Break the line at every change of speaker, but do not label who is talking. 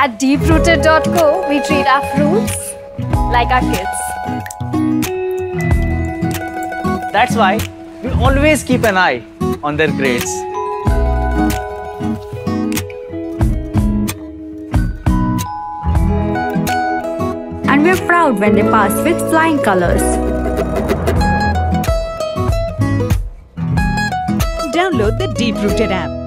At deeprooted.co, we treat our fruits like our kids.
That's why we always keep an eye on their grades.
And we're proud when they pass with flying colors.
Download the Deep Rooted app.